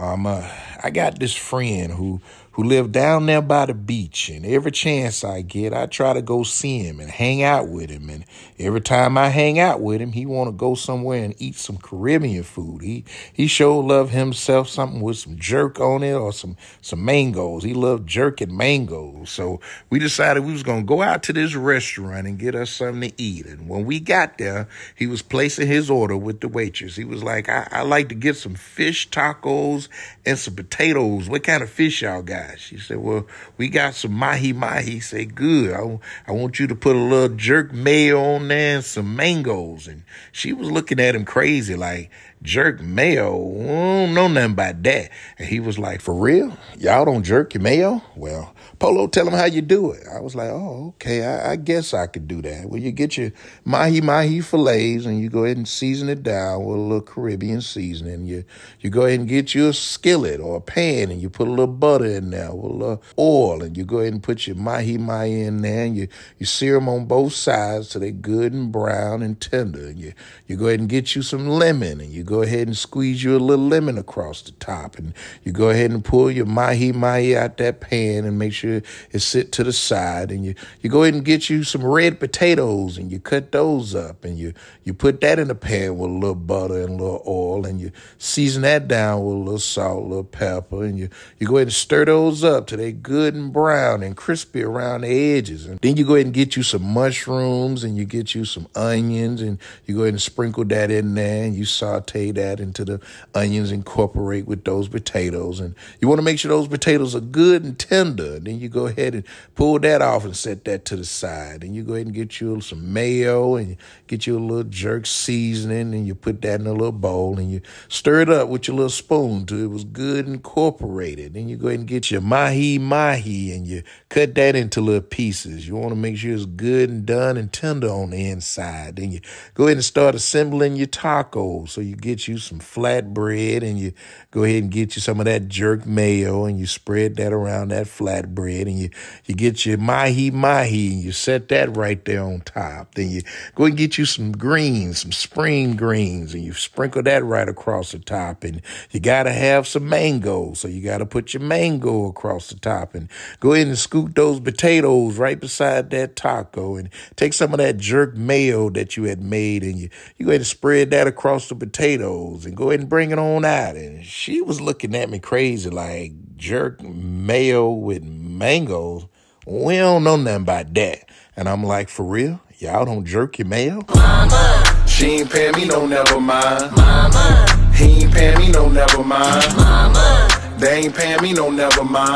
Mama, I got this friend who who live down there by the beach, and every chance I get, I try to go see him and hang out with him. And every time I hang out with him, he want to go somewhere and eat some Caribbean food. He he sure love himself something with some jerk on it or some some mangoes. He loved jerk and mangoes. So we decided we was gonna go out to this restaurant and get us something to eat. And when we got there, he was placing his order with the waitress. He was like, I, I like to get some fish tacos and some potatoes. What kind of fish y'all got? She said, Well, we got some mahi mahi. He said, Good. I, I want you to put a little jerk mayo on there and some mangoes. And she was looking at him crazy, like, Jerk mayo? I don't know nothing about that. And he was like, For real? Y'all don't jerk your mayo? Well, Pollo, tell him how you do it. I was like, Oh, okay. I, I guess I could do that. Well, you get your mahi mahi fillets and you go ahead and season it down with a little Caribbean seasoning. You, you go ahead and get you a skillet or pan and you put a little butter in there there with a little oil, and you go ahead and put your mahi mahi in there, and you, you sear them on both sides so they're good and brown and tender. And you, you go ahead and get you some lemon, and you go ahead and squeeze you a little lemon across the top, and you go ahead and pull your mahi mahi out that pan and make sure it sit to the side, and you, you go ahead and get you some red potatoes, and you cut those up, and you, you put that in the pan with a little butter and a little oil, and you season that down with a little salt, a little pepper, and you, you go ahead and stir those up till they good and brown and crispy around the edges. And then you go ahead and get you some mushrooms and you get you some onions and you go ahead and sprinkle that in there and you saute that into the onions, incorporate with those potatoes. And you want to make sure those potatoes are good and tender. And then you go ahead and pull that off and set that to the side. And you go ahead and get you some mayo and get you a little jerk seasoning and you put that in a little bowl and you stir it up with your little spoon till it was good incorporated. Then you go ahead and get your mahi mahi and you cut that into little pieces. You want to make sure it's good and done and tender on the inside. Then you go ahead and start assembling your tacos. So you get you some flat bread and you go ahead and get you some of that jerk mayo and you spread that around that flat bread and you, you get your mahi mahi and you set that right there on top. Then you go and get you some greens, some spring greens and you sprinkle that right across the top and you got to have some mango. So you got to put your mango across the top and go ahead and scoop those potatoes right beside that taco and take some of that jerk mayo that you had made and you, you go ahead and spread that across the potatoes and go ahead and bring it on out. And she was looking at me crazy like jerk mayo with mangoes. We don't know nothing about that. And I'm like, for real? Y'all don't jerk your mayo? Mama. She ain't paying me no never mind. Mama. He ain't paying me no never mind. Mama. They ain't paying me no never mind.